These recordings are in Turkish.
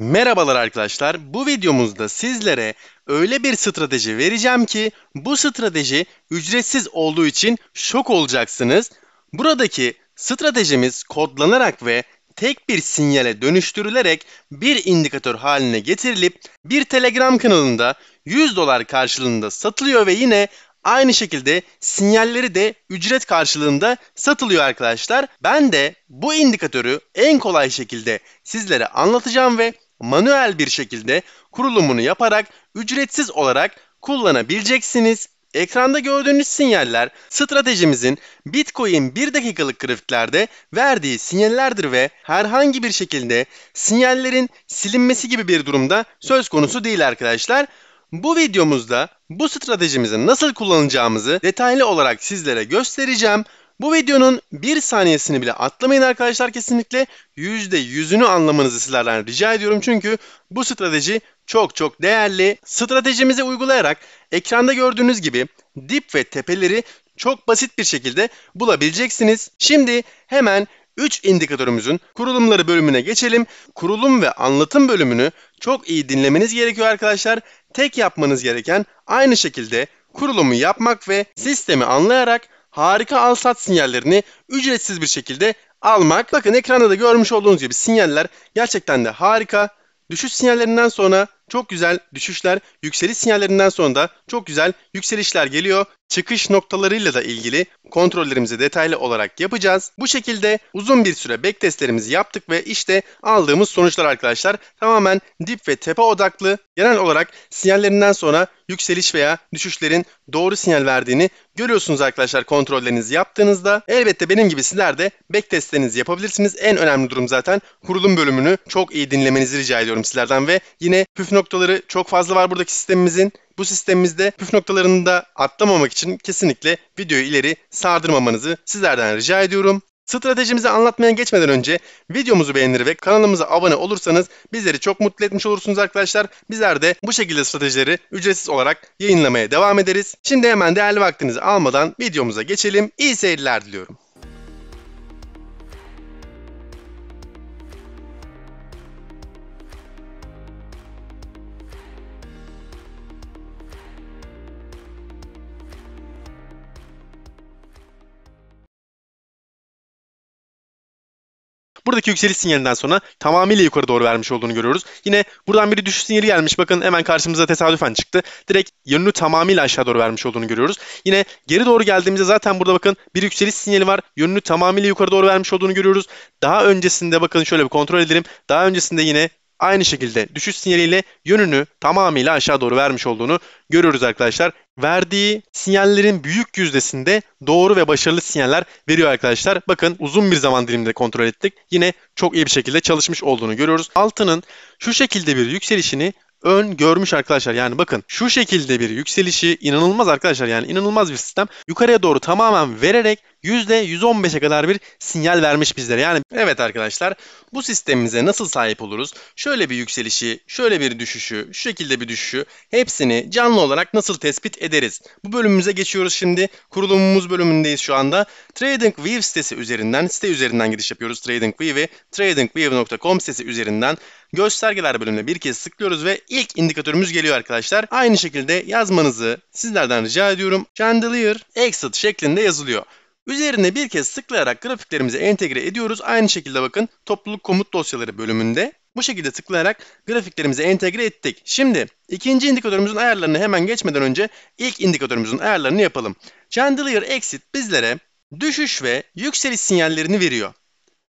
Merhabalar arkadaşlar. Bu videomuzda sizlere öyle bir strateji vereceğim ki bu strateji ücretsiz olduğu için şok olacaksınız. Buradaki stratejimiz kodlanarak ve tek bir sinyale dönüştürülerek bir indikatör haline getirilip bir Telegram kanalında 100 dolar karşılığında satılıyor ve yine Aynı şekilde sinyalleri de ücret karşılığında satılıyor arkadaşlar. Ben de bu indikatörü en kolay şekilde sizlere anlatacağım ve manuel bir şekilde kurulumunu yaparak ücretsiz olarak kullanabileceksiniz. Ekranda gördüğünüz sinyaller stratejimizin Bitcoin 1 dakikalık grafiklerde verdiği sinyallerdir ve herhangi bir şekilde sinyallerin silinmesi gibi bir durumda söz konusu değil arkadaşlar. Bu videomuzda bu stratejimizi nasıl kullanacağımızı detaylı olarak sizlere göstereceğim. Bu videonun bir saniyesini bile atlamayın arkadaşlar kesinlikle. %100'ünü anlamanızı sizlerden rica ediyorum. Çünkü bu strateji çok çok değerli. Stratejimizi uygulayarak ekranda gördüğünüz gibi dip ve tepeleri çok basit bir şekilde bulabileceksiniz. Şimdi hemen 3 indikatörümüzün kurulumları bölümüne geçelim. Kurulum ve anlatım bölümünü çok iyi dinlemeniz gerekiyor arkadaşlar. Tek yapmanız gereken aynı şekilde kurulumu yapmak ve sistemi anlayarak harika al-sat sinyallerini ücretsiz bir şekilde almak. Bakın ekranda da görmüş olduğunuz gibi sinyaller gerçekten de harika. Düşüş sinyallerinden sonra çok güzel düşüşler, yükseliş sinyallerinden sonra da çok güzel yükselişler geliyor. Çıkış noktalarıyla da ilgili kontrollerimizi detaylı olarak yapacağız. Bu şekilde uzun bir süre backtestlerimizi yaptık ve işte aldığımız sonuçlar arkadaşlar tamamen dip ve tepe odaklı. Genel olarak sinyallerinden sonra yükseliş veya düşüşlerin doğru sinyal verdiğini görüyorsunuz arkadaşlar kontrollerinizi yaptığınızda. Elbette benim gibi sizler de backtestlerinizi yapabilirsiniz. En önemli durum zaten kurulum bölümünü çok iyi dinlemenizi rica ediyorum sizlerden ve yine püf noktaları çok fazla var buradaki sistemimizin. Bu sistemimizde püf noktalarını da atlamamak için kesinlikle videoyu ileri sardırmamanızı sizlerden rica ediyorum. Stratejimizi anlatmaya geçmeden önce videomuzu beğenir ve kanalımıza abone olursanız bizleri çok mutlu etmiş olursunuz arkadaşlar. Bizler de bu şekilde stratejileri ücretsiz olarak yayınlamaya devam ederiz. Şimdi hemen değerli vaktinizi almadan videomuza geçelim. İyi seyirler diliyorum. Buradaki yükseliş sinyalinden sonra tamamıyla yukarı doğru vermiş olduğunu görüyoruz. Yine buradan bir düşüş sinyali gelmiş. Bakın hemen karşımıza tesadüfen çıktı. Direkt yönünü tamamıyla aşağı doğru vermiş olduğunu görüyoruz. Yine geri doğru geldiğimizde zaten burada bakın bir yükseliş sinyali var. Yönünü tamamıyla yukarı doğru vermiş olduğunu görüyoruz. Daha öncesinde bakın şöyle bir kontrol edelim. Daha öncesinde yine aynı şekilde düşüş sinyaliyle yönünü tamamıyla aşağı doğru vermiş olduğunu görüyoruz arkadaşlar. Verdiği sinyallerin büyük yüzdesinde doğru ve başarılı sinyaller veriyor arkadaşlar. Bakın uzun bir zaman diliminde kontrol ettik. Yine çok iyi bir şekilde çalışmış olduğunu görüyoruz. Altının şu şekilde bir yükselişini ön görmüş arkadaşlar. Yani bakın şu şekilde bir yükselişi inanılmaz arkadaşlar. Yani inanılmaz bir sistem. Yukarıya doğru tamamen vererek %115'e kadar bir sinyal vermiş bizlere. Yani evet arkadaşlar bu sistemimize nasıl sahip oluruz? Şöyle bir yükselişi, şöyle bir düşüşü, şu şekilde bir düşüşü hepsini canlı olarak nasıl tespit ederiz? Bu bölümümüze geçiyoruz şimdi. Kurulumumuz bölümündeyiz şu anda. TradingView sitesi üzerinden, site üzerinden giriş yapıyoruz TradingView ve tradingview.com sitesi üzerinden göstergeler bölümüne bir kez tıklıyoruz ve ilk indikatörümüz geliyor arkadaşlar. Aynı şekilde yazmanızı sizlerden rica ediyorum. Chandelier Exit şeklinde yazılıyor. Üzerine bir kez tıklayarak grafiklerimizi entegre ediyoruz. Aynı şekilde bakın topluluk komut dosyaları bölümünde bu şekilde tıklayarak grafiklerimizi entegre ettik. Şimdi ikinci indikatörümüzün ayarlarını hemen geçmeden önce ilk indikatörümüzün ayarlarını yapalım. Chandelier Exit bizlere düşüş ve yükseliş sinyallerini veriyor.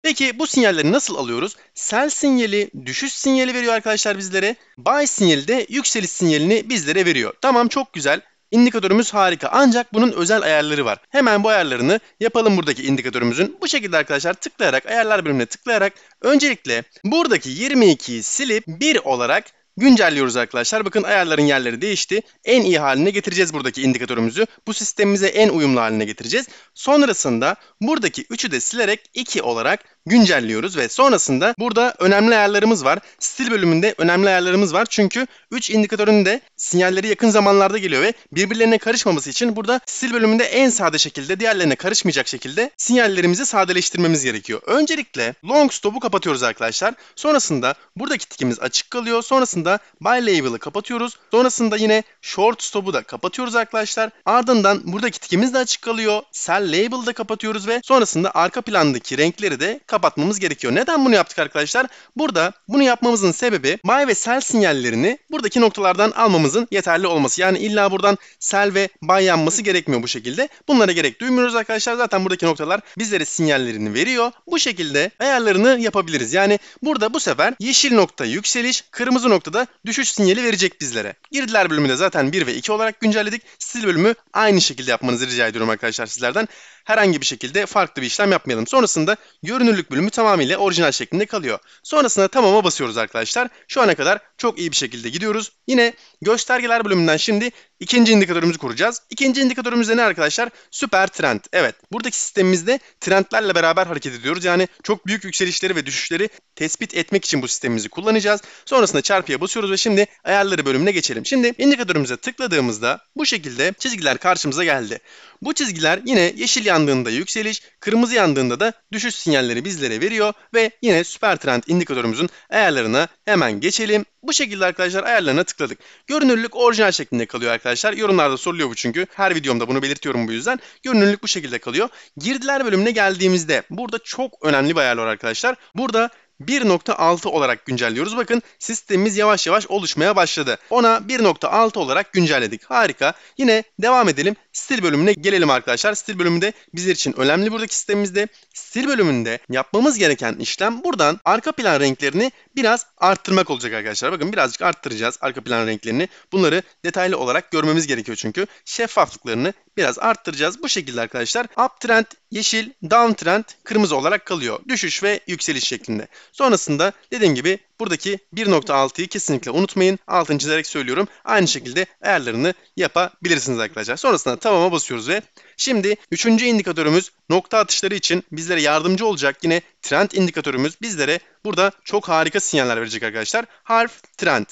Peki bu sinyalleri nasıl alıyoruz? Sell sinyali, düşüş sinyali veriyor arkadaşlar bizlere. Buy sinyali de yükseliş sinyalini bizlere veriyor. Tamam çok güzel. İndikatörümüz harika ancak bunun özel ayarları var. Hemen bu ayarlarını yapalım buradaki indikatörümüzün. Bu şekilde arkadaşlar tıklayarak ayarlar bölümüne tıklayarak öncelikle buradaki 22'yi silip 1 olarak güncelliyoruz arkadaşlar. Bakın ayarların yerleri değişti. En iyi haline getireceğiz buradaki indikatörümüzü. Bu sistemimize en uyumlu haline getireceğiz. Sonrasında buradaki 3'ü de silerek 2 olarak güncelliyoruz ve sonrasında burada önemli ayarlarımız var. Stil bölümünde önemli ayarlarımız var. Çünkü 3 indikatörün de sinyalleri yakın zamanlarda geliyor ve birbirlerine karışmaması için burada stil bölümünde en sade şekilde diğerlerine karışmayacak şekilde sinyallerimizi sadeleştirmemiz gerekiyor. Öncelikle long stop'u kapatıyoruz arkadaşlar. Sonrasında buradaki tikimiz açık kalıyor. Sonrasında buy label'ı kapatıyoruz. Sonrasında yine short stop'u da kapatıyoruz arkadaşlar. Ardından buradaki tikimiz de açık kalıyor. Sell label'ı da kapatıyoruz ve sonrasında arka plandaki renkleri de kapatmamız gerekiyor. Neden bunu yaptık arkadaşlar? Burada bunu yapmamızın sebebi buy ve sell sinyallerini buradaki noktalardan almamızın yeterli olması. Yani illa buradan sell ve buy yanması gerekmiyor bu şekilde. Bunlara gerek duymuyoruz arkadaşlar. Zaten buradaki noktalar bizlere sinyallerini veriyor. Bu şekilde ayarlarını yapabiliriz. Yani burada bu sefer yeşil nokta yükseliş, kırmızı noktada düşüş sinyali verecek bizlere. Girdiler bölümünde zaten 1 ve 2 olarak güncelledik. Stil bölümü aynı şekilde yapmanızı rica ediyorum arkadaşlar sizlerden herhangi bir şekilde farklı bir işlem yapmayalım. Sonrasında görünürlük bölümü tamamıyla orijinal şeklinde kalıyor. Sonrasında tamama basıyoruz arkadaşlar. Şu ana kadar çok iyi bir şekilde gidiyoruz. Yine göstergeler bölümünden şimdi ikinci indikatörümüzü kuracağız. İkinci indikatörümüz de ne arkadaşlar? Süper trend. Evet buradaki sistemimizde trendlerle beraber hareket ediyoruz. Yani çok büyük yükselişleri ve düşüşleri tespit etmek için bu sistemimizi kullanacağız. Sonrasında çarpıya basıyoruz ve şimdi ayarları bölümüne geçelim. Şimdi indikatörümüze tıkladığımızda bu şekilde çizgiler karşımıza geldi. Bu çizgiler yine yeşil yandığında yükseliş, kırmızı yandığında da düşüş sinyalleri bizlere veriyor ve yine süper trend indikatörümüzün ayarlarına hemen geçelim. Bu şekilde arkadaşlar ayarlarına tıkladık. Görünürlük orijinal şeklinde kalıyor arkadaşlar. Yorumlarda soruluyor bu çünkü. Her videomda bunu belirtiyorum bu yüzden. Görünürlük bu şekilde kalıyor. Girdiler bölümüne geldiğimizde burada çok önemli bir ayar var arkadaşlar. Burada 1.6 olarak güncelliyoruz. Bakın sistemimiz yavaş yavaş oluşmaya başladı. Ona 1.6 olarak güncelledik. Harika. Yine devam edelim. Stil bölümüne gelelim arkadaşlar. Stil bölümünde bizler için önemli buradaki sistemimizde. Stil bölümünde yapmamız gereken işlem buradan arka plan renklerini biraz arttırmak olacak arkadaşlar. Bakın birazcık arttıracağız arka plan renklerini. Bunları detaylı olarak görmemiz gerekiyor çünkü. Şeffaflıklarını biraz arttıracağız. Bu şekilde arkadaşlar uptrend yeşil, downtrend kırmızı olarak kalıyor. Düşüş ve yükseliş şeklinde. Sonrasında dediğim gibi buradaki 1.6'yı kesinlikle unutmayın. Altını çizerek söylüyorum. Aynı şekilde ayarlarını yapabilirsiniz arkadaşlar. Sonrasında tamama basıyoruz ve şimdi üçüncü indikatörümüz nokta atışları için bizlere yardımcı olacak yine trend indikatörümüz bizlere burada çok harika sinyaller verecek arkadaşlar. Harf trend.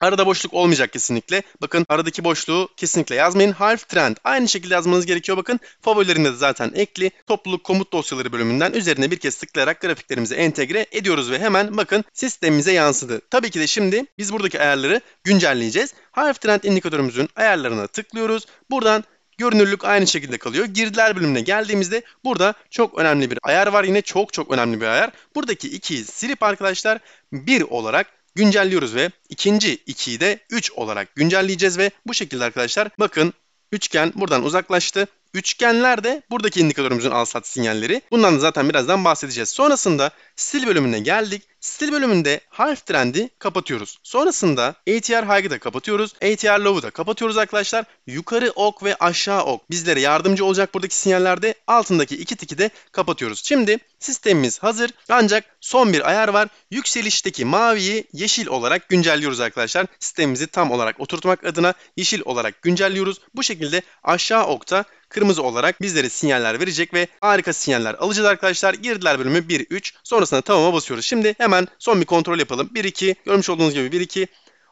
Arada boşluk olmayacak kesinlikle. Bakın aradaki boşluğu kesinlikle yazmayın. Harf trend. Aynı şekilde yazmanız gerekiyor. Bakın favorilerinde de zaten ekli. Topluluk komut dosyaları bölümünden üzerine bir kez tıklayarak grafiklerimizi entegre ediyoruz ve hemen bakın sistemimize yansıdı. Tabii ki de şimdi biz buradaki ayarları güncelleyeceğiz. Harf trend indikatörümüzün ayarlarına tıklıyoruz. Buradan Görünürlük aynı şekilde kalıyor. Girdiler bölümüne geldiğimizde burada çok önemli bir ayar var. Yine çok çok önemli bir ayar. Buradaki 2'yi silip arkadaşlar 1 olarak güncelliyoruz ve ikinci 2'yi de 3 olarak güncelleyeceğiz ve bu şekilde arkadaşlar bakın üçgen buradan uzaklaştı. Üçgenler de buradaki indikatörümüzün al sat sinyalleri. Bundan da zaten birazdan bahsedeceğiz. Sonrasında stil bölümüne geldik. Stil bölümünde harf trendi kapatıyoruz. Sonrasında ATR high'ı da kapatıyoruz. ATR low'u da kapatıyoruz arkadaşlar. Yukarı ok ve aşağı ok bizlere yardımcı olacak buradaki sinyallerde altındaki iki tiki de kapatıyoruz. Şimdi sistemimiz hazır. Ancak son bir ayar var. Yükselişteki maviyi yeşil olarak güncelliyoruz arkadaşlar. Sistemimizi tam olarak oturtmak adına yeşil olarak güncelliyoruz. Bu şekilde aşağı okta kırmızı olarak bizlere sinyaller verecek ve harika sinyaller alacağız arkadaşlar. Girdiler bölümü 1-3 sonrasında tamama basıyoruz. Şimdi hemen son bir kontrol yapalım. 1-2 görmüş olduğunuz gibi 1-2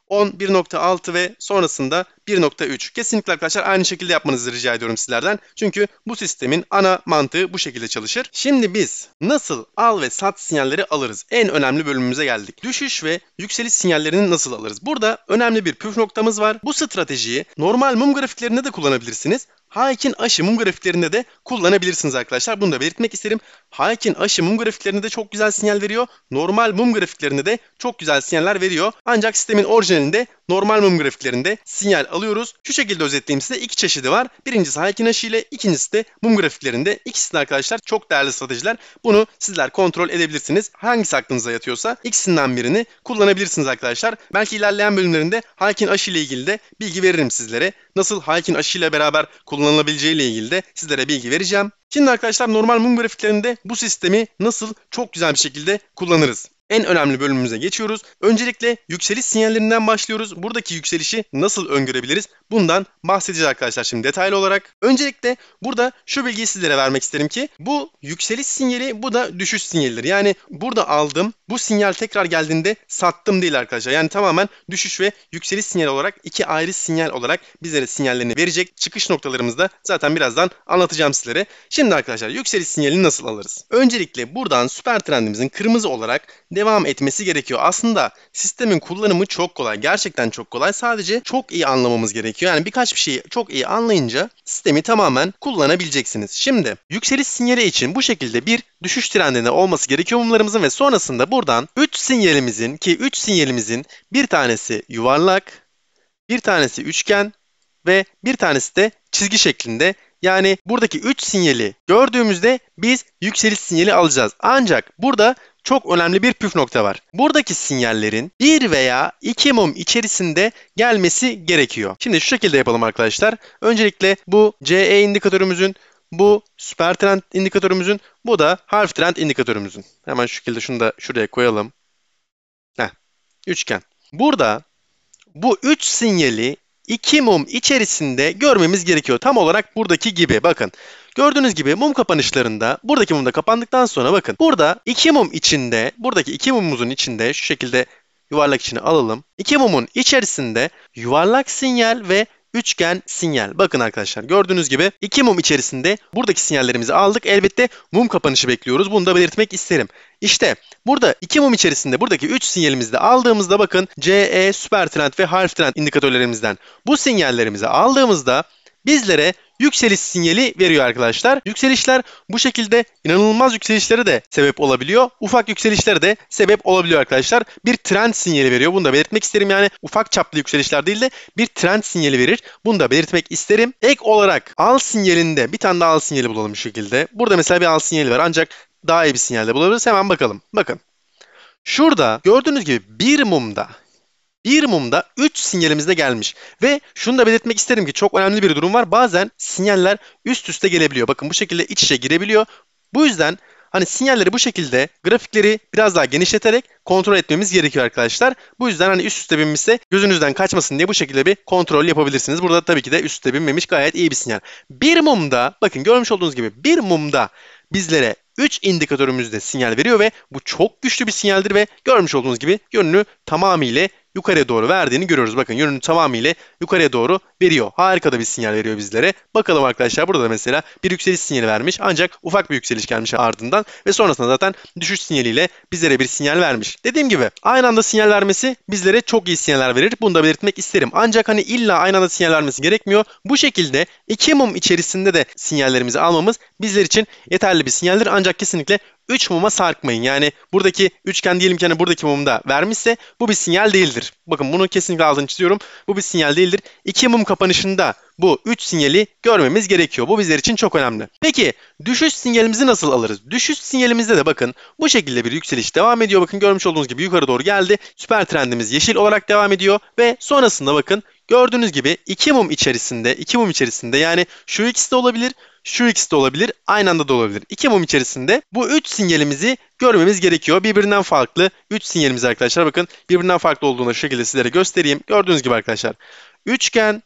10, 1.6 ve sonrasında 1.3. Kesinlikle arkadaşlar aynı şekilde yapmanızı rica ediyorum sizlerden. Çünkü bu sistemin ana mantığı bu şekilde çalışır. Şimdi biz nasıl al ve sat sinyalleri alırız? En önemli bölümümüze geldik. Düşüş ve yükseliş sinyallerini nasıl alırız? Burada önemli bir püf noktamız var. Bu stratejiyi normal mum grafiklerinde de kullanabilirsiniz. Haykin aşı mum grafiklerinde de kullanabilirsiniz arkadaşlar. Bunu da belirtmek isterim. Haykin aşı mum grafiklerinde de çok güzel sinyal veriyor. Normal mum grafiklerinde de çok güzel sinyaller veriyor. Ancak sistemin orijinalinde normal mum grafiklerinde sinyal alıyoruz. Şu şekilde özetleyeyim size iki çeşidi var. Birincisi Haykin aşı ile ikincisi de mum grafiklerinde. İkisi de arkadaşlar çok değerli stratejiler. Bunu sizler kontrol edebilirsiniz. Hangisi aklınıza yatıyorsa ikisinden birini kullanabilirsiniz arkadaşlar. Belki ilerleyen bölümlerinde Haykin aşı ile ilgili de bilgi veririm sizlere. Nasıl Haykin aşı ile beraber kullanılabileceği ile ilgili de sizlere bilgi vereceğim. Şimdi arkadaşlar normal mum grafiklerinde bu sistemi nasıl çok güzel bir şekilde kullanırız. En önemli bölümümüze geçiyoruz. Öncelikle yükseliş sinyallerinden başlıyoruz. Buradaki yükselişi nasıl öngörebiliriz? Bundan bahsedeceğiz arkadaşlar şimdi detaylı olarak. Öncelikle burada şu bilgiyi sizlere vermek isterim ki bu yükseliş sinyali bu da düşüş sinyalidir. Yani burada aldım bu sinyal tekrar geldiğinde sattım değil arkadaşlar. Yani tamamen düşüş ve yükseliş sinyal olarak iki ayrı sinyal olarak bizlere sinyallerini verecek. Çıkış noktalarımızda zaten birazdan anlatacağım sizlere. Şimdi arkadaşlar yükseliş sinyalini nasıl alırız? Öncelikle buradan süper trendimizin kırmızı olarak devam etmesi gerekiyor. Aslında sistemin kullanımı çok kolay. Gerçekten çok kolay. Sadece çok iyi anlamamız gerekiyor. Yani birkaç bir şeyi çok iyi anlayınca sistemi tamamen kullanabileceksiniz. Şimdi yükseliş sinyali için bu şekilde bir düşüş trendinde olması gerekiyor mumlarımızın ve sonrasında buradan 3 sinyalimizin ki 3 sinyalimizin bir tanesi yuvarlak, bir tanesi üçgen ve bir tanesi de çizgi şeklinde. Yani buradaki 3 sinyali gördüğümüzde biz yükseliş sinyali alacağız. Ancak burada çok önemli bir püf nokta var. Buradaki sinyallerin bir veya iki mum içerisinde gelmesi gerekiyor. Şimdi şu şekilde yapalım arkadaşlar. Öncelikle bu CE indikatörümüzün bu süper trend indikatörümüzün, bu da harf trend indikatörümüzün. Hemen şu şekilde şunu da şuraya koyalım. Heh, üçgen. Burada bu üç sinyali iki mum içerisinde görmemiz gerekiyor. Tam olarak buradaki gibi. Bakın. Gördüğünüz gibi mum kapanışlarında buradaki mum da kapandıktan sonra bakın. Burada iki mum içinde, buradaki iki mumumuzun içinde şu şekilde yuvarlak içine alalım. İki mumun içerisinde yuvarlak sinyal ve üçgen sinyal. Bakın arkadaşlar gördüğünüz gibi iki mum içerisinde buradaki sinyallerimizi aldık. Elbette mum kapanışı bekliyoruz. Bunu da belirtmek isterim. İşte burada iki mum içerisinde buradaki 3 sinyalimizi de aldığımızda bakın CE, süper trend ve harf trend indikatörlerimizden bu sinyallerimizi aldığımızda bizlere yükseliş sinyali veriyor arkadaşlar. Yükselişler bu şekilde inanılmaz yükselişlere de sebep olabiliyor. Ufak yükselişlere de sebep olabiliyor arkadaşlar. Bir trend sinyali veriyor. Bunu da belirtmek isterim. Yani ufak çaplı yükselişler değil de bir trend sinyali verir. Bunu da belirtmek isterim. Ek olarak al sinyalinde bir tane daha al sinyali bulalım bu şekilde. Burada mesela bir al sinyali var ancak daha iyi bir sinyalde bulabiliriz. Hemen bakalım. Bakın. Şurada gördüğünüz gibi bir mumda bir mumda 3 sinyalimiz de gelmiş. Ve şunu da belirtmek isterim ki çok önemli bir durum var. Bazen sinyaller üst üste gelebiliyor. Bakın bu şekilde iç içe girebiliyor. Bu yüzden hani sinyalleri bu şekilde grafikleri biraz daha genişleterek kontrol etmemiz gerekiyor arkadaşlar. Bu yüzden hani üst üste binmişse gözünüzden kaçmasın diye bu şekilde bir kontrol yapabilirsiniz. Burada tabii ki de üst üste binmemiş gayet iyi bir sinyal. Bir mumda bakın görmüş olduğunuz gibi bir mumda bizlere 3 indikatörümüzde sinyal veriyor ve bu çok güçlü bir sinyaldir ve görmüş olduğunuz gibi yönünü tamamıyla yukarıya doğru verdiğini görüyoruz. Bakın yönünü tamamıyla yukarıya doğru veriyor. Harika da bir sinyal veriyor bizlere. Bakalım arkadaşlar burada da mesela bir yükseliş sinyali vermiş. Ancak ufak bir yükseliş gelmiş ardından ve sonrasında zaten düşüş sinyaliyle bizlere bir sinyal vermiş. Dediğim gibi aynı anda sinyal vermesi bizlere çok iyi sinyaller verir. Bunu da belirtmek isterim. Ancak hani illa aynı anda sinyal vermesi gerekmiyor. Bu şekilde iki mum içerisinde de sinyallerimizi almamız bizler için yeterli bir sinyaldir. Ancak kesinlikle 3 muma sarkmayın. Yani buradaki üçgen diyelim ki hani buradaki mumda vermişse bu bir sinyal değildir. Bakın bunu kesinlikle altını çiziyorum. Bu bir sinyal değildir. 2 mum kapanışında bu 3 sinyali görmemiz gerekiyor. Bu bizler için çok önemli. Peki düşüş sinyalimizi nasıl alırız? Düşüş sinyalimizde de bakın bu şekilde bir yükseliş devam ediyor. Bakın görmüş olduğunuz gibi yukarı doğru geldi. Süper trendimiz yeşil olarak devam ediyor ve sonrasında bakın gördüğünüz gibi 2 mum içerisinde 2 mum içerisinde yani şu ikisi de olabilir şu ikisi de olabilir, aynı anda da olabilir. İki mum içerisinde bu üç sinyalimizi görmemiz gerekiyor. Birbirinden farklı üç sinyalimiz arkadaşlar. Bakın birbirinden farklı olduğunu şu şekilde sizlere göstereyim. Gördüğünüz gibi arkadaşlar. Üçgen,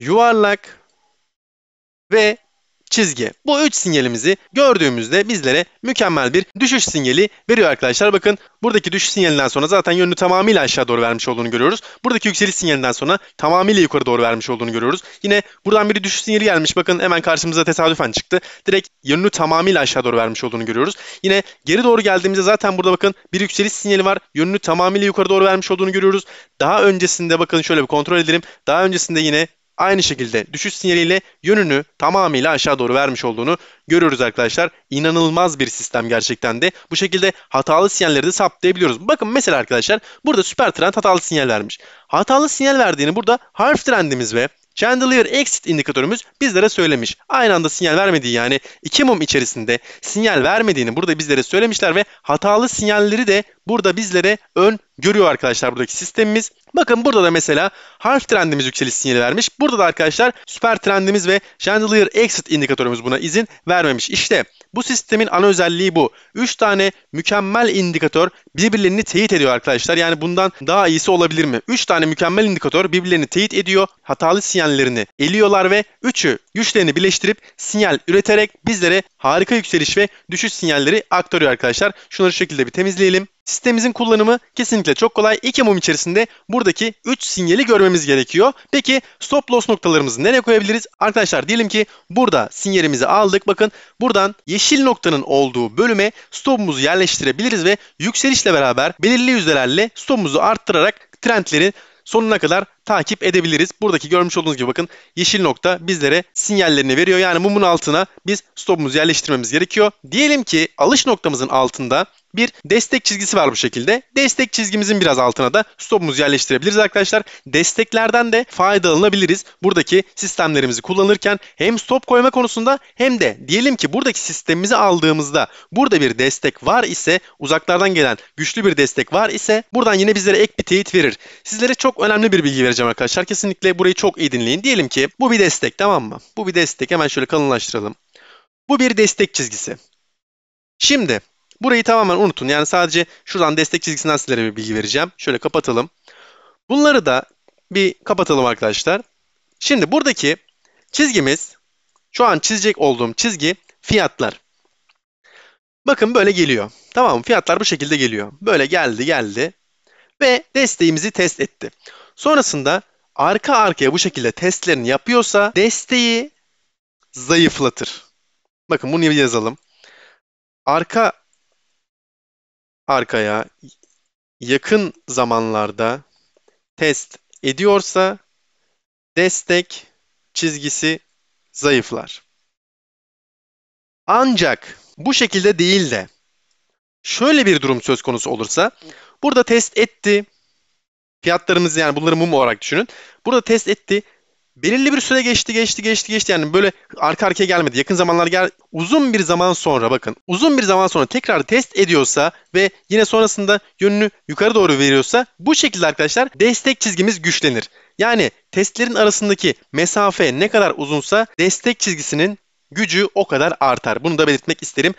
yuvarlak ve çizgi. Bu üç sinyalimizi gördüğümüzde bizlere mükemmel bir düşüş sinyali veriyor arkadaşlar. Bakın buradaki düşüş sinyalinden sonra zaten yönünü tamamıyla aşağı doğru vermiş olduğunu görüyoruz. Buradaki yükseliş sinyalinden sonra tamamıyla yukarı doğru vermiş olduğunu görüyoruz. Yine buradan bir düşüş sinyali gelmiş. Bakın hemen karşımıza tesadüfen çıktı. Direkt yönünü tamamıyla aşağı doğru vermiş olduğunu görüyoruz. Yine geri doğru geldiğimizde zaten burada bakın bir yükseliş sinyali var. Yönünü tamamıyla yukarı doğru vermiş olduğunu görüyoruz. Daha öncesinde bakın şöyle bir kontrol edelim. Daha öncesinde yine aynı şekilde düşüş sinyaliyle yönünü tamamıyla aşağı doğru vermiş olduğunu görüyoruz arkadaşlar. İnanılmaz bir sistem gerçekten de. Bu şekilde hatalı sinyalleri de saptayabiliyoruz. Bakın mesela arkadaşlar burada süper trend hatalı sinyal vermiş. Hatalı sinyal verdiğini burada harf trendimiz ve Chandelier Exit indikatörümüz bizlere söylemiş. Aynı anda sinyal vermediği yani iki mum içerisinde sinyal vermediğini burada bizlere söylemişler ve hatalı sinyalleri de burada bizlere ön görüyor arkadaşlar buradaki sistemimiz. Bakın burada da mesela harf trendimiz yükseliş sinyali vermiş. Burada da arkadaşlar süper trendimiz ve chandelier exit indikatörümüz buna izin vermemiş. İşte bu sistemin ana özelliği bu. 3 tane mükemmel indikatör birbirlerini teyit ediyor arkadaşlar. Yani bundan daha iyisi olabilir mi? 3 tane mükemmel indikatör birbirlerini teyit ediyor. Hatalı sinyallerini eliyorlar ve 3'ü güçlerini birleştirip sinyal üreterek bizlere harika yükseliş ve düşüş sinyalleri aktarıyor arkadaşlar. Şunları şu şekilde bir temizleyelim. Sistemimizin kullanımı kesinlikle çok kolay. İki mum içerisinde buradaki 3 sinyali görmemiz gerekiyor. Peki stop loss noktalarımızı nereye koyabiliriz? Arkadaşlar diyelim ki burada sinyalimizi aldık. Bakın buradan yeşil noktanın olduğu bölüme stopumuzu yerleştirebiliriz ve yükselişle beraber belirli yüzdelerle stopumuzu arttırarak trendlerin sonuna kadar takip edebiliriz. Buradaki görmüş olduğunuz gibi bakın yeşil nokta bizlere sinyallerini veriyor. Yani mumun altına biz stopumuzu yerleştirmemiz gerekiyor. Diyelim ki alış noktamızın altında bir destek çizgisi var bu şekilde. Destek çizgimizin biraz altına da stopumuzu yerleştirebiliriz arkadaşlar. Desteklerden de faydalanabiliriz. Buradaki sistemlerimizi kullanırken hem stop koyma konusunda hem de diyelim ki buradaki sistemimizi aldığımızda burada bir destek var ise uzaklardan gelen güçlü bir destek var ise buradan yine bizlere ek bir teyit verir. Sizlere çok önemli bir bilgi vereceğim arkadaşlar. Kesinlikle burayı çok iyi dinleyin. Diyelim ki bu bir destek tamam mı? Bu bir destek. Hemen şöyle kalınlaştıralım. Bu bir destek çizgisi. Şimdi Burayı tamamen unutun. Yani sadece şuradan destek çizgisinden sizlere bir bilgi vereceğim. Şöyle kapatalım. Bunları da bir kapatalım arkadaşlar. Şimdi buradaki çizgimiz, şu an çizecek olduğum çizgi fiyatlar. Bakın böyle geliyor. Tamam mı? Fiyatlar bu şekilde geliyor. Böyle geldi geldi. Ve desteğimizi test etti. Sonrasında arka arkaya bu şekilde testlerini yapıyorsa desteği zayıflatır. Bakın bunu yazalım. Arka arkaya yakın zamanlarda test ediyorsa destek çizgisi zayıflar. Ancak bu şekilde değil de şöyle bir durum söz konusu olursa burada test etti. Fiyatlarımız yani bunları mum olarak düşünün. Burada test etti belirli bir süre geçti geçti geçti geçti yani böyle arka arkaya gelmedi. Yakın zamanlar gel uzun bir zaman sonra bakın uzun bir zaman sonra tekrar test ediyorsa ve yine sonrasında yönünü yukarı doğru veriyorsa bu şekilde arkadaşlar destek çizgimiz güçlenir. Yani testlerin arasındaki mesafe ne kadar uzunsa destek çizgisinin gücü o kadar artar. Bunu da belirtmek isterim.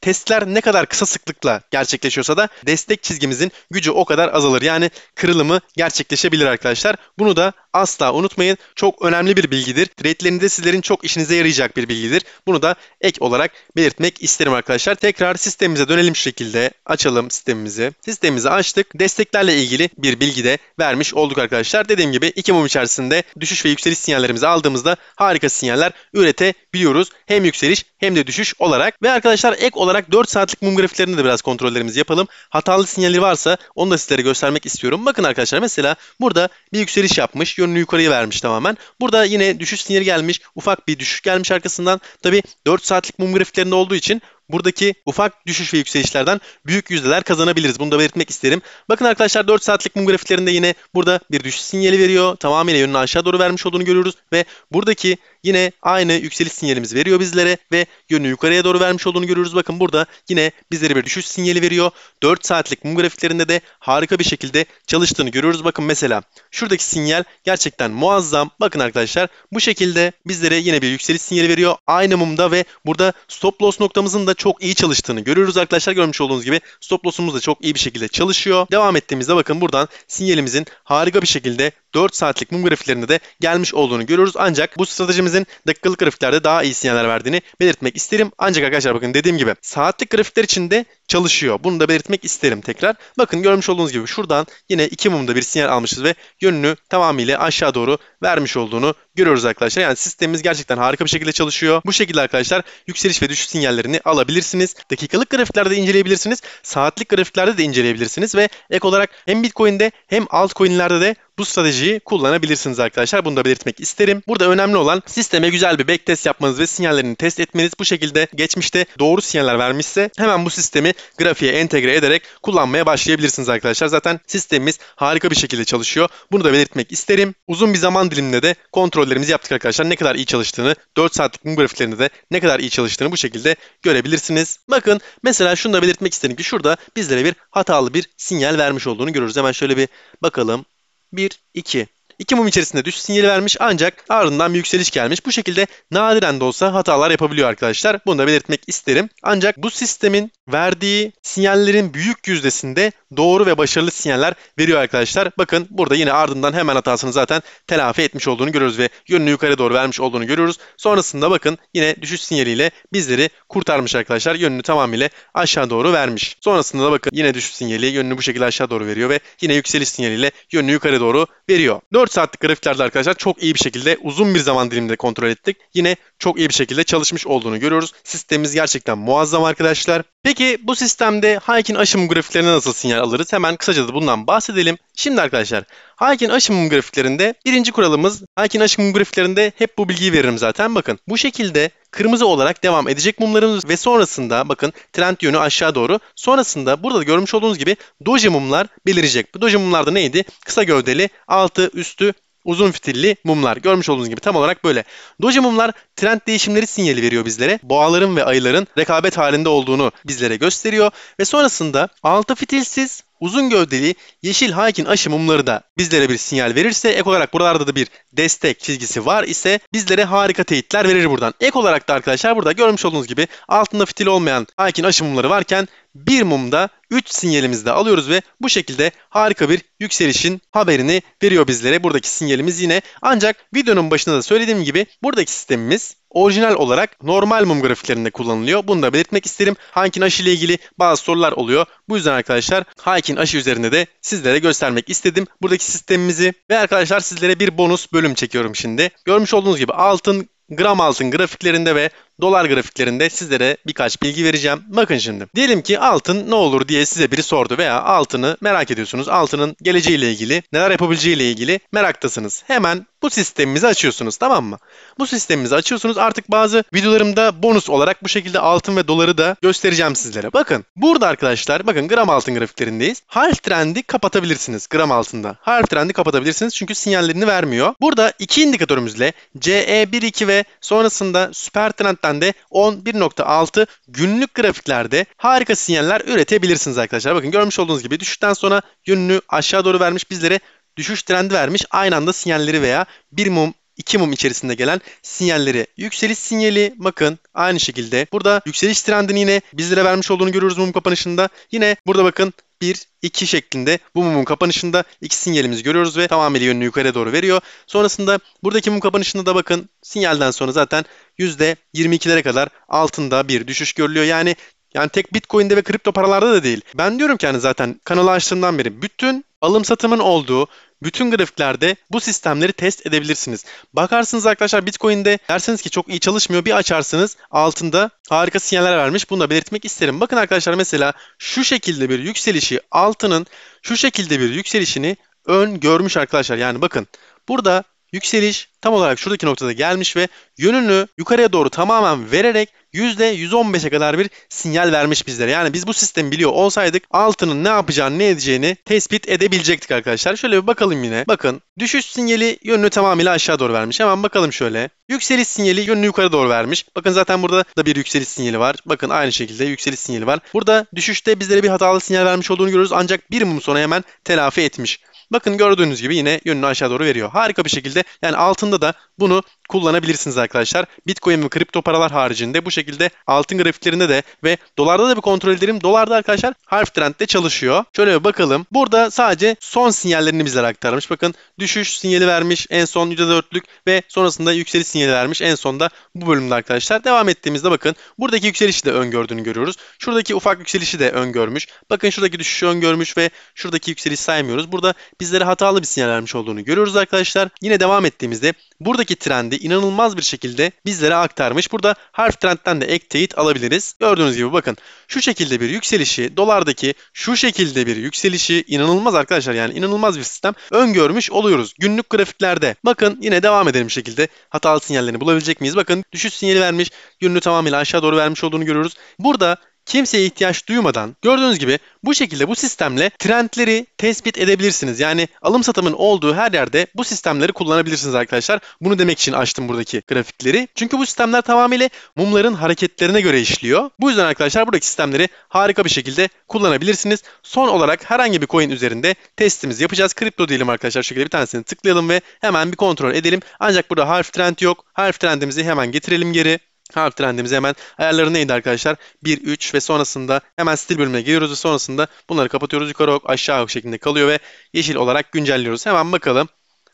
Testler ne kadar kısa sıklıkla gerçekleşiyorsa da destek çizgimizin gücü o kadar azalır. Yani kırılımı gerçekleşebilir arkadaşlar. Bunu da asla unutmayın. Çok önemli bir bilgidir. Trade'lerinde sizlerin çok işinize yarayacak bir bilgidir. Bunu da ek olarak belirtmek isterim arkadaşlar. Tekrar sistemimize dönelim şu şekilde. Açalım sistemimizi. Sistemimizi açtık. Desteklerle ilgili bir bilgi de vermiş olduk arkadaşlar. Dediğim gibi iki mum içerisinde düşüş ve yükseliş sinyallerimizi aldığımızda harika sinyaller üretebiliyoruz. Hem yükseliş hem de düşüş olarak. Ve arkadaşlar ek olarak 4 saatlik mum grafiklerinde de biraz kontrollerimizi yapalım. Hatalı sinyali varsa onu da sizlere göstermek istiyorum. Bakın arkadaşlar mesela burada bir yükseliş yapmış yönünü yukarıya vermiş tamamen. Burada yine düşüş sinyali gelmiş. Ufak bir düşüş gelmiş arkasından. Tabi 4 saatlik mum grafiklerinde olduğu için buradaki ufak düşüş ve yükselişlerden büyük yüzdeler kazanabiliriz. Bunu da belirtmek isterim. Bakın arkadaşlar 4 saatlik mum grafiklerinde yine burada bir düşüş sinyali veriyor. Tamamıyla yönünü aşağı doğru vermiş olduğunu görüyoruz ve buradaki yine aynı yükseliş sinyalimizi veriyor bizlere ve yönünü yukarıya doğru vermiş olduğunu görüyoruz. Bakın burada yine bizlere bir düşüş sinyali veriyor. 4 saatlik mum grafiklerinde de harika bir şekilde çalıştığını görüyoruz. Bakın mesela şuradaki sinyal gerçekten muazzam. Bakın arkadaşlar bu şekilde bizlere yine bir yükseliş sinyali veriyor. Aynı mumda ve burada stop loss noktamızın da çok iyi çalıştığını görüyoruz arkadaşlar. Görmüş olduğunuz gibi stop loss'umuz da çok iyi bir şekilde çalışıyor. Devam ettiğimizde bakın buradan sinyalimizin harika bir şekilde 4 saatlik mum grafiklerinde de gelmiş olduğunu görüyoruz. Ancak bu stratejimizin dakikalık grafiklerde daha iyi sinyaller verdiğini belirtmek isterim. Ancak arkadaşlar bakın dediğim gibi saatlik grafikler için de çalışıyor. Bunu da belirtmek isterim tekrar. Bakın görmüş olduğunuz gibi şuradan yine iki mumda bir sinyal almışız ve yönünü tamamıyla aşağı doğru vermiş olduğunu görüyoruz arkadaşlar. Yani sistemimiz gerçekten harika bir şekilde çalışıyor. Bu şekilde arkadaşlar yükseliş ve düşüş sinyallerini alabilirsiniz. Dakikalık grafiklerde inceleyebilirsiniz. Saatlik grafiklerde de inceleyebilirsiniz ve ek olarak hem Bitcoin'de hem altcoin'lerde de bu stratejiyi kullanabilirsiniz arkadaşlar. Bunu da belirtmek isterim. Burada önemli olan sisteme güzel bir backtest yapmanız ve sinyallerini test etmeniz. Bu şekilde geçmişte doğru sinyaller vermişse hemen bu sistemi grafiğe entegre ederek kullanmaya başlayabilirsiniz arkadaşlar. Zaten sistemimiz harika bir şekilde çalışıyor. Bunu da belirtmek isterim. Uzun bir zaman diliminde de kontrollerimizi yaptık arkadaşlar. Ne kadar iyi çalıştığını, 4 saatlik mum grafiklerinde de ne kadar iyi çalıştığını bu şekilde görebilirsiniz. Bakın mesela şunu da belirtmek isterim ki şurada bizlere bir hatalı bir sinyal vermiş olduğunu görüyoruz. Hemen şöyle bir bakalım. 1, 2. İki mum içerisinde düşüş sinyali vermiş ancak ardından bir yükseliş gelmiş. Bu şekilde nadiren de olsa hatalar yapabiliyor arkadaşlar. Bunu da belirtmek isterim. Ancak bu sistemin verdiği sinyallerin büyük yüzdesinde doğru ve başarılı sinyaller veriyor arkadaşlar. Bakın burada yine ardından hemen hatasını zaten telafi etmiş olduğunu görüyoruz ve yönünü yukarı doğru vermiş olduğunu görüyoruz. Sonrasında bakın yine düşüş sinyaliyle bizleri kurtarmış arkadaşlar. Yönünü tamamıyla aşağı doğru vermiş. Sonrasında da bakın yine düşüş sinyali yönünü bu şekilde aşağı doğru veriyor ve yine yükseliş sinyaliyle yönünü yukarı doğru veriyor. 4 saatlik grafiklerde arkadaşlar çok iyi bir şekilde uzun bir zaman diliminde kontrol ettik. Yine çok iyi bir şekilde çalışmış olduğunu görüyoruz. Sistemimiz gerçekten muazzam arkadaşlar. Peki bu sistemde Hayek'in aşım grafiklerine nasıl sinyal alırız? Hemen kısaca da bundan bahsedelim. Şimdi arkadaşlar Hayek'in aşım grafiklerinde birinci kuralımız Hayek'in aşım grafiklerinde hep bu bilgiyi veririm zaten. Bakın bu şekilde kırmızı olarak devam edecek mumlarımız ve sonrasında bakın trend yönü aşağı doğru. Sonrasında burada da görmüş olduğunuz gibi doji mumlar belirecek. Bu doji mumlar da neydi? Kısa gövdeli, altı, üstü uzun fitilli mumlar. Görmüş olduğunuz gibi tam olarak böyle. Doji mumlar trend değişimleri sinyali veriyor bizlere. Boğaların ve ayıların rekabet halinde olduğunu bizlere gösteriyor. Ve sonrasında altı fitilsiz uzun gövdeli yeşil Haykin aşı mumları da bizlere bir sinyal verirse ek olarak buralarda da bir destek çizgisi var ise bizlere harika teyitler verir buradan. Ek olarak da arkadaşlar burada görmüş olduğunuz gibi altında fitil olmayan Haykin aşı mumları varken bir mumda 3 sinyalimizi de alıyoruz ve bu şekilde harika bir yükselişin haberini veriyor bizlere. Buradaki sinyalimiz yine ancak videonun başında da söylediğim gibi buradaki sistemimiz orijinal olarak normal mum grafiklerinde kullanılıyor. Bunu da belirtmek isterim. Hankin aşı ile ilgili bazı sorular oluyor. Bu yüzden arkadaşlar Hankin aşı üzerinde de sizlere göstermek istedim. Buradaki sistemimizi ve arkadaşlar sizlere bir bonus bölüm çekiyorum şimdi. Görmüş olduğunuz gibi altın gram altın grafiklerinde ve dolar grafiklerinde sizlere birkaç bilgi vereceğim. Bakın şimdi. Diyelim ki altın ne olur diye size biri sordu veya altını merak ediyorsunuz. Altının geleceğiyle ilgili, neler yapabileceğiyle ilgili meraktasınız. Hemen bu sistemimizi açıyorsunuz tamam mı? Bu sistemimizi açıyorsunuz. Artık bazı videolarımda bonus olarak bu şekilde altın ve doları da göstereceğim sizlere. Bakın burada arkadaşlar bakın gram altın grafiklerindeyiz. Harf trendi kapatabilirsiniz gram altında. Harf trendi kapatabilirsiniz çünkü sinyallerini vermiyor. Burada iki indikatörümüzle CE12 ve sonrasında süper trendten Gerçekten de 11.6 günlük grafiklerde harika sinyaller üretebilirsiniz arkadaşlar. Bakın görmüş olduğunuz gibi düşüşten sonra yönünü aşağı doğru vermiş bizlere düşüş trendi vermiş. Aynı anda sinyalleri veya bir mum 2 mum içerisinde gelen sinyalleri. Yükseliş sinyali bakın aynı şekilde. Burada yükseliş trendini yine bizlere vermiş olduğunu görüyoruz mum kapanışında. Yine burada bakın 1, 2 şeklinde bu mumun kapanışında iki sinyalimizi görüyoruz ve tamamıyla yönünü yukarıya doğru veriyor. Sonrasında buradaki mum kapanışında da bakın sinyalden sonra zaten %22'lere kadar altında bir düşüş görülüyor. Yani yani tek Bitcoin'de ve kripto paralarda da değil. Ben diyorum ki hani zaten kanalı açtığımdan beri bütün alım satımın olduğu bütün grafiklerde bu sistemleri test edebilirsiniz. Bakarsınız arkadaşlar Bitcoin'de derseniz ki çok iyi çalışmıyor bir açarsınız altında harika sinyaller vermiş. Bunu da belirtmek isterim. Bakın arkadaşlar mesela şu şekilde bir yükselişi altının şu şekilde bir yükselişini ön görmüş arkadaşlar. Yani bakın burada yükseliş tam olarak şuradaki noktada gelmiş ve yönünü yukarıya doğru tamamen vererek %115'e kadar bir sinyal vermiş bizlere. Yani biz bu sistemi biliyor olsaydık altının ne yapacağını ne edeceğini tespit edebilecektik arkadaşlar. Şöyle bir bakalım yine. Bakın düşüş sinyali yönünü tamamıyla aşağı doğru vermiş. Hemen bakalım şöyle. Yükseliş sinyali yönünü yukarı doğru vermiş. Bakın zaten burada da bir yükseliş sinyali var. Bakın aynı şekilde yükseliş sinyali var. Burada düşüşte bizlere bir hatalı sinyal vermiş olduğunu görüyoruz. Ancak bir mum sonra hemen telafi etmiş. Bakın gördüğünüz gibi yine yönünü aşağı doğru veriyor. Harika bir şekilde yani altında da bunu kullanabilirsiniz arkadaşlar. Bitcoin ve kripto paralar haricinde bu şekilde altın grafiklerinde de ve dolarda da bir kontrol edelim. Dolarda arkadaşlar harf trendde çalışıyor. Şöyle bir bakalım. Burada sadece son sinyallerini bizlere aktarmış. Bakın düşüş sinyali vermiş en son %4'lük ve sonrasında yükseliş sinyali vermiş en sonda bu bölümde arkadaşlar. Devam ettiğimizde bakın buradaki yükselişi de öngördüğünü görüyoruz. Şuradaki ufak yükselişi de öngörmüş. Bakın şuradaki düşüşü öngörmüş ve şuradaki yükseliş saymıyoruz. Burada bizlere hatalı bir sinyal vermiş olduğunu görüyoruz arkadaşlar. Yine devam ettiğimizde buradaki trendi inanılmaz bir şekilde bizlere aktarmış. Burada harf trendten de ek teyit alabiliriz. Gördüğünüz gibi bakın şu şekilde bir yükselişi dolardaki şu şekilde bir yükselişi inanılmaz arkadaşlar yani inanılmaz bir sistem öngörmüş oluyoruz. Günlük grafiklerde bakın yine devam edelim şekilde hatalı sinyallerini bulabilecek miyiz? Bakın düşüş sinyali vermiş yönünü tamamıyla aşağı doğru vermiş olduğunu görüyoruz. Burada kimseye ihtiyaç duymadan gördüğünüz gibi bu şekilde bu sistemle trendleri tespit edebilirsiniz. Yani alım satımın olduğu her yerde bu sistemleri kullanabilirsiniz arkadaşlar. Bunu demek için açtım buradaki grafikleri. Çünkü bu sistemler tamamıyla mumların hareketlerine göre işliyor. Bu yüzden arkadaşlar buradaki sistemleri harika bir şekilde kullanabilirsiniz. Son olarak herhangi bir coin üzerinde testimizi yapacağız. Kripto diyelim arkadaşlar. Şekilde bir tanesini tıklayalım ve hemen bir kontrol edelim. Ancak burada harf trend yok. Harf trendimizi hemen getirelim geri. Harf trendimizi hemen ayarları neydi arkadaşlar? 1, 3 ve sonrasında hemen stil bölümüne giriyoruz ve sonrasında bunları kapatıyoruz. Yukarı ok aşağı ok şeklinde kalıyor ve yeşil olarak güncelliyoruz. Hemen bakalım.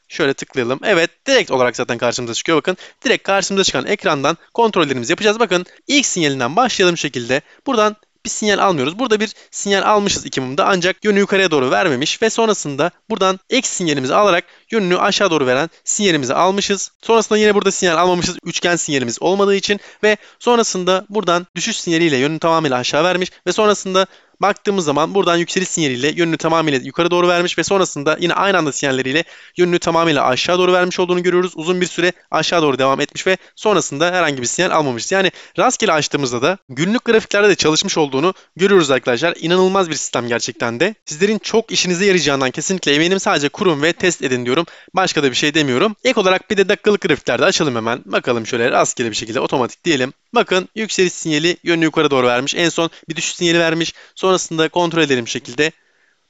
Şöyle tıklayalım. Evet direkt olarak zaten karşımıza çıkıyor. Bakın direkt karşımıza çıkan ekrandan kontrollerimizi yapacağız. Bakın ilk sinyalinden başlayalım şekilde. Buradan bir sinyal almıyoruz. Burada bir sinyal almışız iki mumda ancak yönü yukarıya doğru vermemiş ve sonrasında buradan X sinyalimizi alarak yönünü aşağı doğru veren sinyalimizi almışız. Sonrasında yine burada sinyal almamışız. Üçgen sinyalimiz olmadığı için ve sonrasında buradan düşüş sinyaliyle yönünü tamamıyla aşağı vermiş ve sonrasında baktığımız zaman buradan yükseliş sinyaliyle yönünü tamamıyla yukarı doğru vermiş ve sonrasında yine aynı anda sinyalleriyle yönünü tamamıyla aşağı doğru vermiş olduğunu görüyoruz. Uzun bir süre aşağı doğru devam etmiş ve sonrasında herhangi bir sinyal almamış. Yani rastgele açtığımızda da günlük grafiklerde de çalışmış olduğunu görüyoruz arkadaşlar. İnanılmaz bir sistem gerçekten de. Sizlerin çok işinize yarayacağından kesinlikle eminim. Sadece kurun ve test edin diyorum. Başka da bir şey demiyorum. Ek olarak bir de dakikalık grafiklerde açalım hemen. Bakalım şöyle rastgele bir şekilde otomatik diyelim. Bakın yükseliş sinyali yönünü yukarı doğru vermiş. En son bir düşüş sinyali vermiş. Sonrasında kontrol edelim şekilde.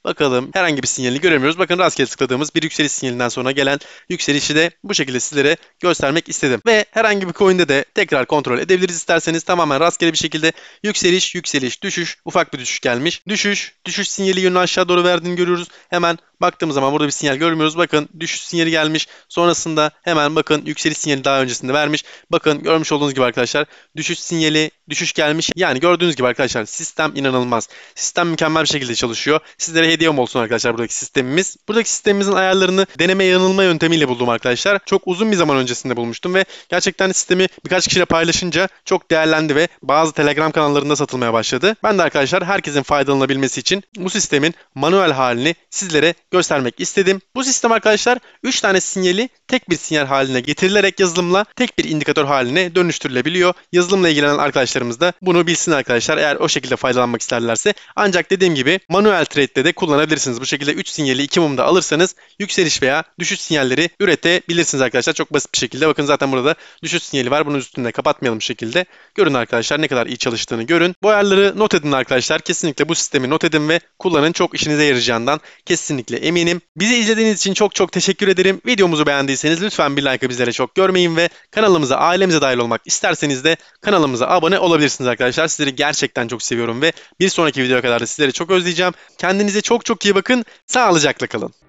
Bakalım herhangi bir sinyalini göremiyoruz. Bakın rastgele tıkladığımız bir yükseliş sinyalinden sonra gelen yükselişi de bu şekilde sizlere göstermek istedim. Ve herhangi bir coin'de de tekrar kontrol edebiliriz isterseniz tamamen rastgele bir şekilde yükseliş, yükseliş, düşüş, ufak bir düşüş gelmiş. Düşüş, düşüş sinyali yönünü aşağı doğru verdiğini görüyoruz. Hemen Baktığımız zaman burada bir sinyal görmüyoruz. Bakın düşüş sinyali gelmiş. Sonrasında hemen bakın yükseliş sinyali daha öncesinde vermiş. Bakın görmüş olduğunuz gibi arkadaşlar düşüş sinyali düşüş gelmiş. Yani gördüğünüz gibi arkadaşlar sistem inanılmaz. Sistem mükemmel bir şekilde çalışıyor. Sizlere hediyem olsun arkadaşlar buradaki sistemimiz. Buradaki sistemimizin ayarlarını deneme yanılma yöntemiyle buldum arkadaşlar. Çok uzun bir zaman öncesinde bulmuştum ve gerçekten sistemi birkaç kişiyle paylaşınca çok değerlendi ve bazı Telegram kanallarında satılmaya başladı. Ben de arkadaşlar herkesin faydalanabilmesi için bu sistemin manuel halini sizlere göstermek istedim. Bu sistem arkadaşlar 3 tane sinyali tek bir sinyal haline getirilerek yazılımla tek bir indikatör haline dönüştürülebiliyor. Yazılımla ilgilenen arkadaşlarımız da bunu bilsin arkadaşlar eğer o şekilde faydalanmak isterlerse. Ancak dediğim gibi manuel trade'de de kullanabilirsiniz. Bu şekilde 3 sinyali 2 mumda alırsanız yükseliş veya düşüş sinyalleri üretebilirsiniz arkadaşlar. Çok basit bir şekilde. Bakın zaten burada düşüş sinyali var. Bunun üstünde kapatmayalım şekilde. Görün arkadaşlar ne kadar iyi çalıştığını görün. Bu ayarları not edin arkadaşlar. Kesinlikle bu sistemi not edin ve kullanın. Çok işinize yarayacağından kesinlikle eminim. Bizi izlediğiniz için çok çok teşekkür ederim. Videomuzu beğendiyseniz lütfen bir like bizlere çok görmeyin ve kanalımıza, ailemize dahil olmak isterseniz de kanalımıza abone olabilirsiniz arkadaşlar. Sizleri gerçekten çok seviyorum ve bir sonraki videoya kadar da sizleri çok özleyeceğim. Kendinize çok çok iyi bakın. Sağlıcakla kalın.